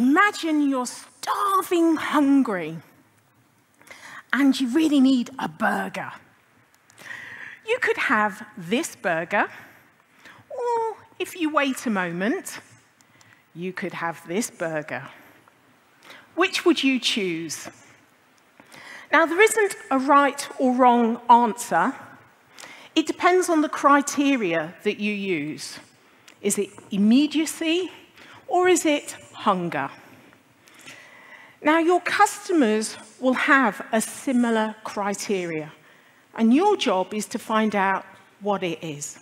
imagine you're starving hungry and you really need a burger. You could have this burger, or if you wait a moment, you could have this burger. Which would you choose? Now, there isn't a right or wrong answer. It depends on the criteria that you use. Is it immediacy or is it hunger? Now, your customers will have a similar criteria, and your job is to find out what it is.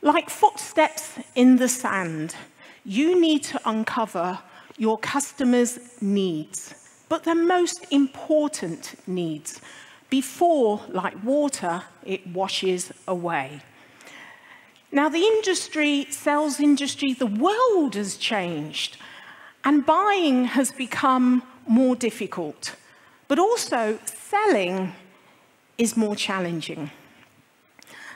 Like footsteps in the sand, you need to uncover your customers' needs, but their most important needs, before, like water, it washes away. Now, the industry, sales industry, the world has changed, and buying has become more difficult, but also selling is more challenging.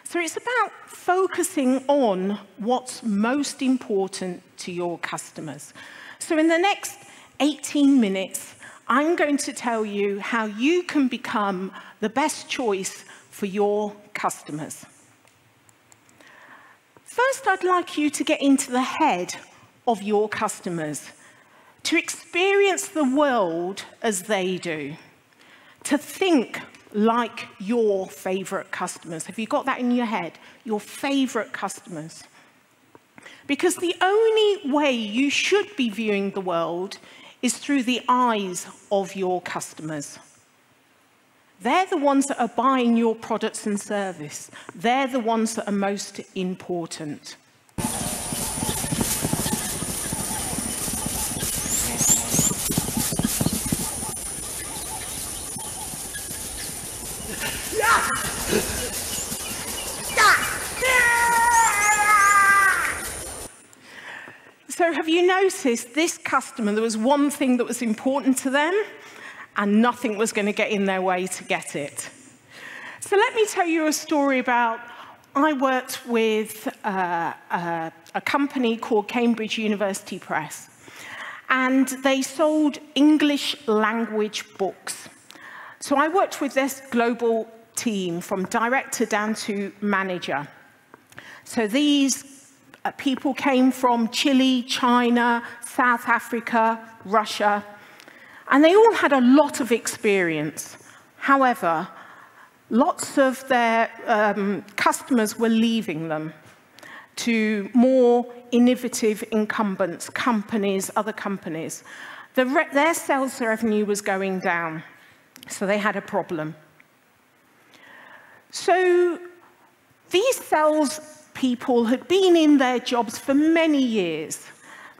So it's about focusing on what's most important to your customers. So in the next 18 minutes, I'm going to tell you how you can become the best choice for your customers. First, I'd like you to get into the head of your customers, to experience the world as they do, to think like your favorite customers. Have you got that in your head? Your favorite customers. Because the only way you should be viewing the world is through the eyes of your customers. They're the ones that are buying your products and service. They're the ones that are most important. So have you noticed this customer, there was one thing that was important to them and nothing was going to get in their way to get it. So let me tell you a story about, I worked with uh, uh, a company called Cambridge University Press and they sold English language books. So I worked with this global team from director down to manager. So these uh, people came from Chile, China, South Africa, Russia, and they all had a lot of experience. However, lots of their um, customers were leaving them to more innovative incumbents, companies, other companies. The their sales revenue was going down, so they had a problem. So these sales people had been in their jobs for many years.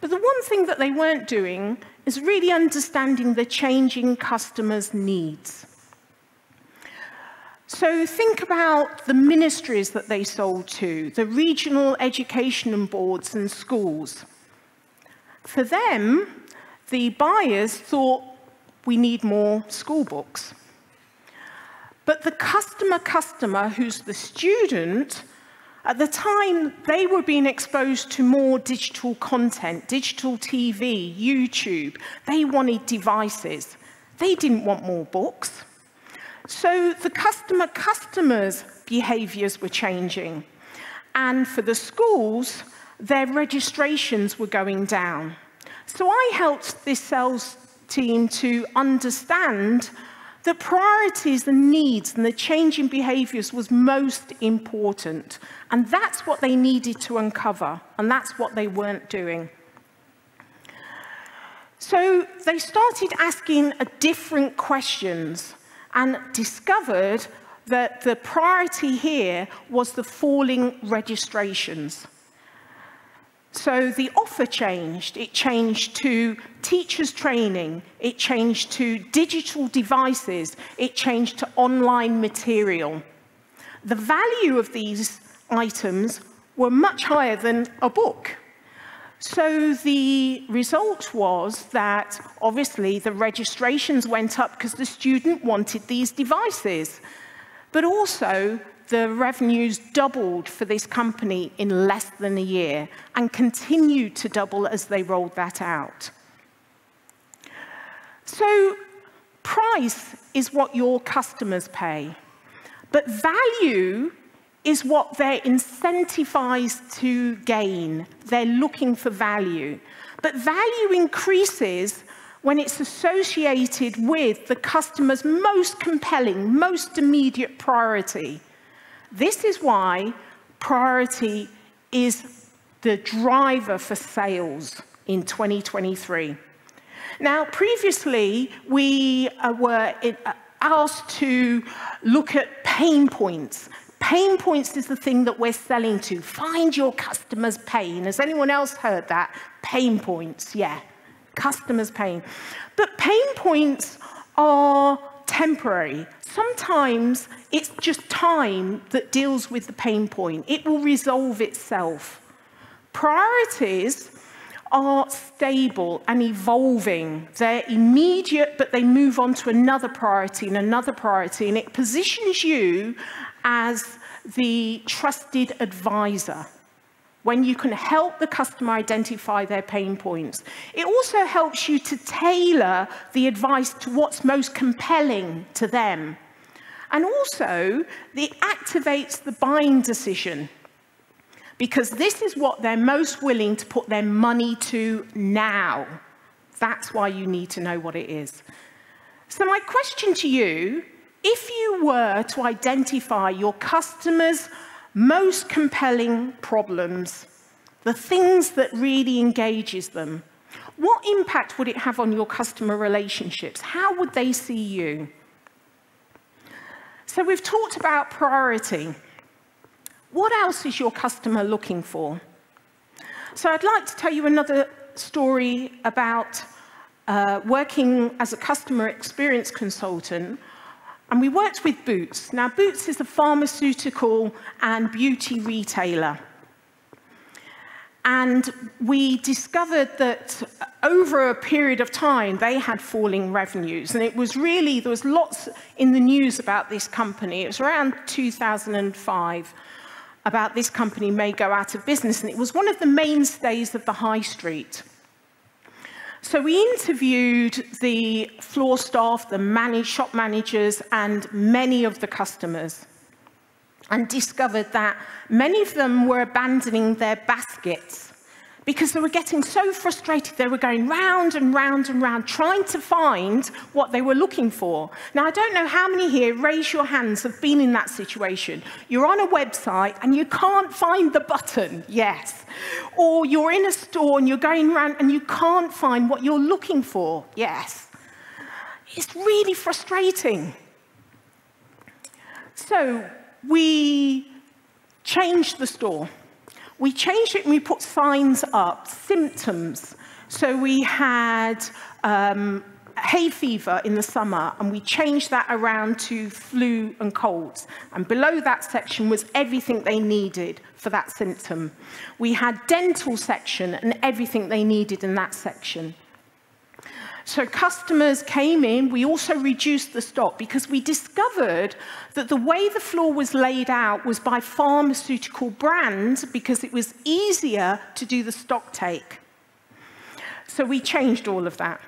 But the one thing that they weren't doing is really understanding the changing customers' needs. So think about the ministries that they sold to, the regional education boards and schools. For them, the buyers thought we need more school books. But the customer customer, who's the student, at the time, they were being exposed to more digital content, digital TV, YouTube. They wanted devices. They didn't want more books. So the customer customers' behaviors were changing. And for the schools, their registrations were going down. So I helped this sales team to understand the priorities the needs and the changing behaviours was most important. And that's what they needed to uncover, and that's what they weren't doing. So they started asking different questions and discovered that the priority here was the falling registrations. So the offer changed. It changed to teachers training. It changed to digital devices. It changed to online material. The value of these items were much higher than a book. So the result was that obviously the registrations went up because the student wanted these devices. But also the revenues doubled for this company in less than a year and continued to double as they rolled that out. So price is what your customers pay, but value is what they're incentivized to gain. They're looking for value. But value increases when it's associated with the customer's most compelling, most immediate priority. This is why priority is the driver for sales in 2023. Now, previously, we uh, were uh, asked to look at pain points. Pain points is the thing that we're selling to. Find your customer's pain. Has anyone else heard that? Pain points, yeah. Customer's pain. But pain points are temporary. Sometimes it's just time that deals with the pain point. It will resolve itself. Priorities are stable and evolving. They're immediate, but they move on to another priority and another priority, and it positions you as the trusted advisor when you can help the customer identify their pain points. It also helps you to tailor the advice to what's most compelling to them. And also, it activates the buying decision because this is what they're most willing to put their money to now. That's why you need to know what it is. So, my question to you if you were to identify your customers' most compelling problems, the things that really engages them, what impact would it have on your customer relationships? How would they see you? So we've talked about priority. What else is your customer looking for? So I'd like to tell you another story about uh, working as a customer experience consultant and we worked with Boots. Now, Boots is a pharmaceutical and beauty retailer. And we discovered that over a period of time, they had falling revenues. And it was really, there was lots in the news about this company. It was around 2005 about this company may go out of business. And it was one of the mainstays of the high street. So we interviewed the floor staff, the manage, shop managers, and many of the customers, and discovered that many of them were abandoning their baskets because they were getting so frustrated. They were going round and round and round trying to find what they were looking for. Now, I don't know how many here, raise your hands, have been in that situation. You're on a website and you can't find the button, yes. Or you're in a store and you're going around and you can't find what you're looking for, yes. It's really frustrating. So we changed the store. We changed it and we put signs up, symptoms. So we had um, hay fever in the summer, and we changed that around to flu and colds. And below that section was everything they needed for that symptom. We had dental section and everything they needed in that section. So customers came in. We also reduced the stock because we discovered that the way the floor was laid out was by pharmaceutical brands because it was easier to do the stock take. So we changed all of that.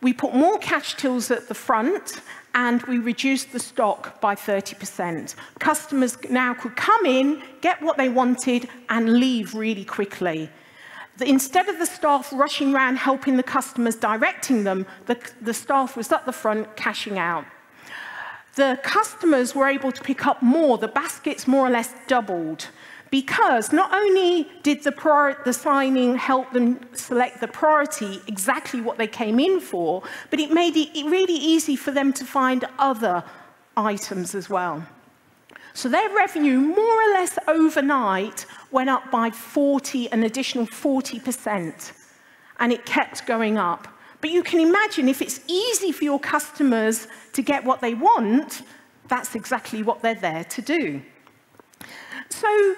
We put more cash tills at the front and we reduced the stock by 30%. Customers now could come in, get what they wanted, and leave really quickly instead of the staff rushing around helping the customers, directing them, the, the staff was at the front cashing out. The customers were able to pick up more, the baskets more or less doubled because not only did the, the, signing help them select the priority, exactly what they came in for, but it made it really easy for them to find other items as well. So their revenue, more or less overnight, went up by 40, an additional 40%. And it kept going up. But you can imagine if it's easy for your customers to get what they want, that's exactly what they're there to do. So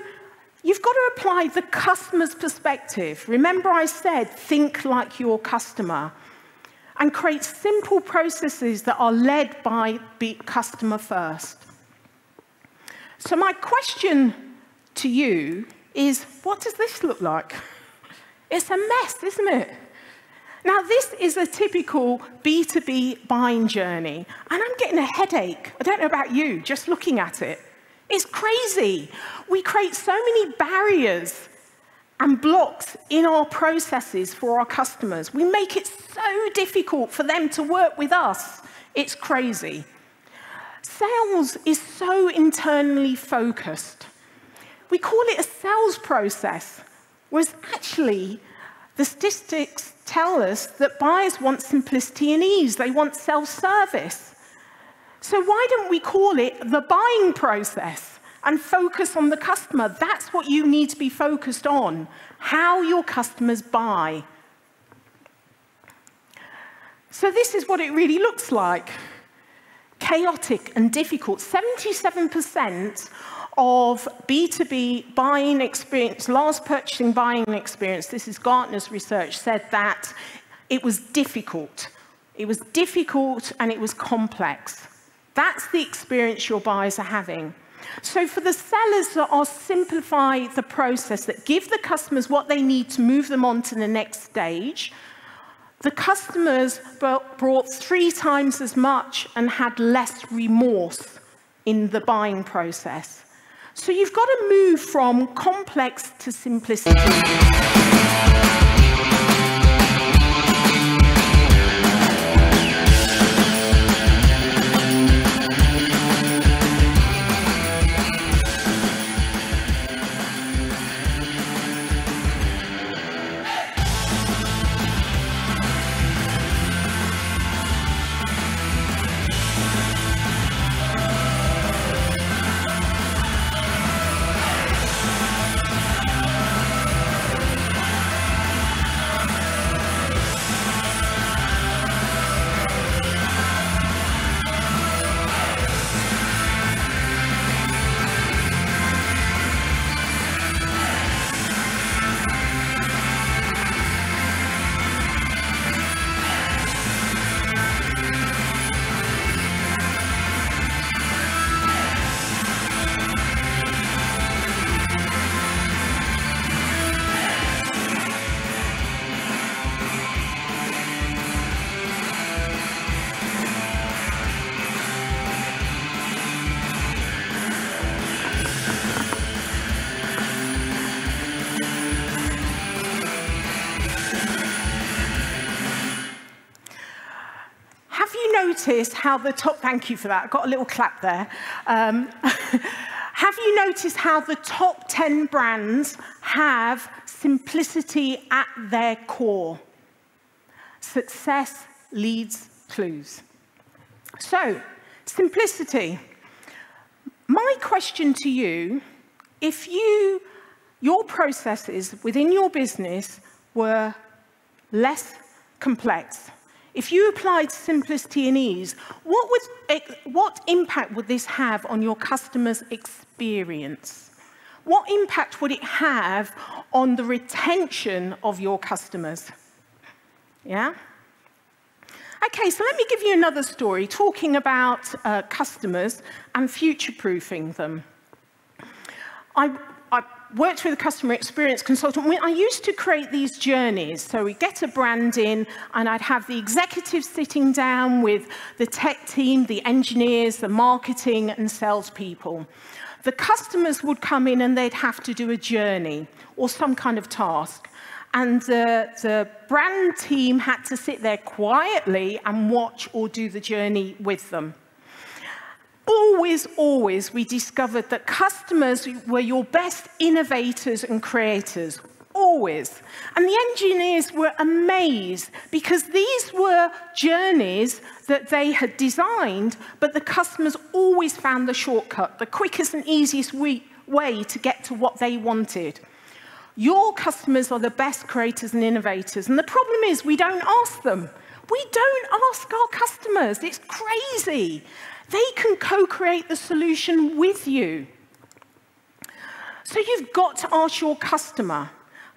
you've got to apply the customer's perspective. Remember I said, think like your customer and create simple processes that are led by customer first. So my question to you is, what does this look like? It's a mess, isn't it? Now, this is a typical B2B buying journey, and I'm getting a headache. I don't know about you, just looking at it. It's crazy. We create so many barriers and blocks in our processes for our customers. We make it so difficult for them to work with us. It's crazy. Sales is so internally focused. We call it a sales process, whereas actually the statistics tell us that buyers want simplicity and ease. They want self-service. So why don't we call it the buying process and focus on the customer? That's what you need to be focused on, how your customers buy. So this is what it really looks like. Chaotic and difficult. 77% of B2B buying experience, last purchasing buying experience, this is Gartner's research, said that it was difficult. It was difficult and it was complex. That's the experience your buyers are having. So for the sellers that are simplify the process, that give the customers what they need to move them on to the next stage, the customers brought three times as much and had less remorse in the buying process. So you've got to move from complex to simplicity. How the top, thank you for that, I got a little clap there. Um, have you noticed how the top 10 brands have simplicity at their core? Success leads clues. So, simplicity. My question to you, if you, your processes within your business were less complex, if you applied simplicity and ease, what, would, what impact would this have on your customer's experience? What impact would it have on the retention of your customers? Yeah? Okay, so let me give you another story talking about uh, customers and future-proofing them. I, I worked with a customer experience consultant. I used to create these journeys. So we get a brand in, and I'd have the executives sitting down with the tech team, the engineers, the marketing, and salespeople. The customers would come in and they'd have to do a journey or some kind of task. And the, the brand team had to sit there quietly and watch or do the journey with them always, always, we discovered that customers were your best innovators and creators. Always. And the engineers were amazed because these were journeys that they had designed, but the customers always found the shortcut, the quickest and easiest way, to get to what they wanted. Your customers are the best creators and innovators. And the problem is we don't ask them. We don't ask our customers. It's crazy. They can co-create the solution with you. So you've got to ask your customer.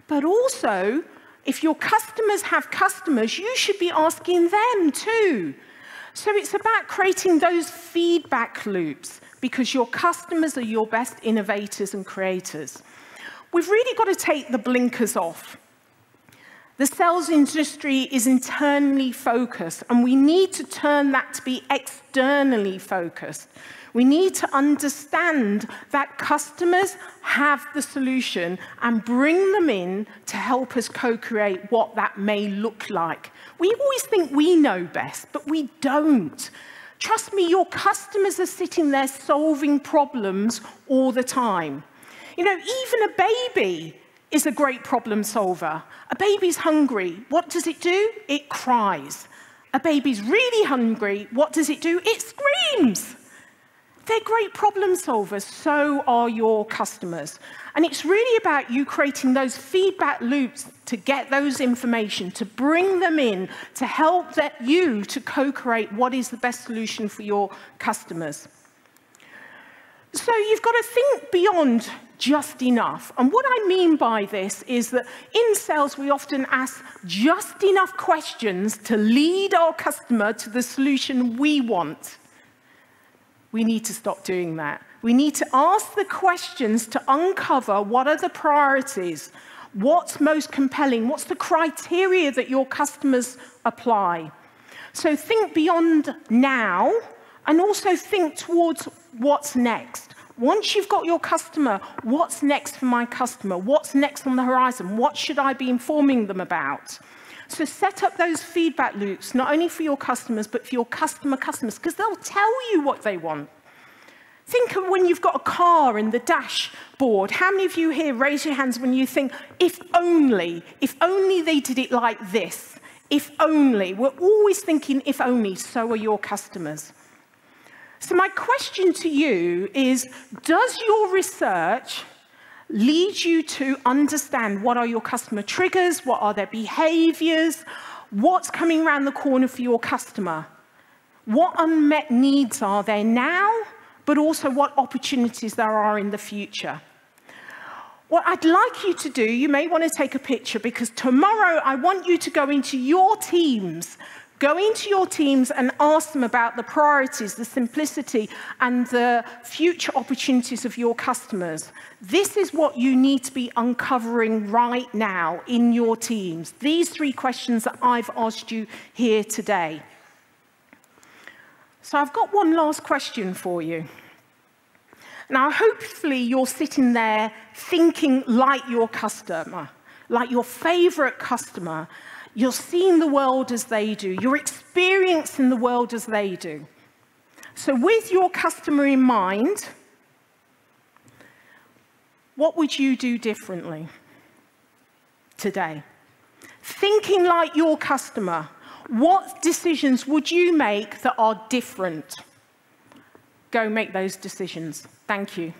But also, if your customers have customers, you should be asking them too. So it's about creating those feedback loops, because your customers are your best innovators and creators. We've really got to take the blinkers off. The sales industry is internally focused, and we need to turn that to be externally focused. We need to understand that customers have the solution and bring them in to help us co-create what that may look like. We always think we know best, but we don't. Trust me, your customers are sitting there solving problems all the time. You know, even a baby is a great problem solver. A baby's hungry. What does it do? It cries. A baby's really hungry. What does it do? It screams. They're great problem solvers, so are your customers. And it's really about you creating those feedback loops to get those information, to bring them in, to help that you to co-create what is the best solution for your customers. So you've got to think beyond just enough. And what I mean by this is that in sales, we often ask just enough questions to lead our customer to the solution we want. We need to stop doing that. We need to ask the questions to uncover what are the priorities, what's most compelling, what's the criteria that your customers apply. So think beyond now and also think towards what's next. Once you've got your customer, what's next for my customer? What's next on the horizon? What should I be informing them about? So set up those feedback loops, not only for your customers, but for your customer customers, because they'll tell you what they want. Think of when you've got a car in the dashboard. How many of you here raise your hands when you think, if only, if only they did it like this, if only. We're always thinking, if only, so are your customers. So my question to you is, does your research lead you to understand what are your customer triggers, what are their behaviors, what's coming around the corner for your customer? What unmet needs are there now, but also what opportunities there are in the future? What I'd like you to do, you may want to take a picture because tomorrow I want you to go into your teams Go into your teams and ask them about the priorities, the simplicity, and the future opportunities of your customers. This is what you need to be uncovering right now in your teams. These three questions that I've asked you here today. So I've got one last question for you. Now, hopefully, you're sitting there thinking like your customer, like your favorite customer, you're seeing the world as they do. You're experiencing the world as they do. So with your customer in mind, what would you do differently today? Thinking like your customer, what decisions would you make that are different? Go make those decisions. Thank you.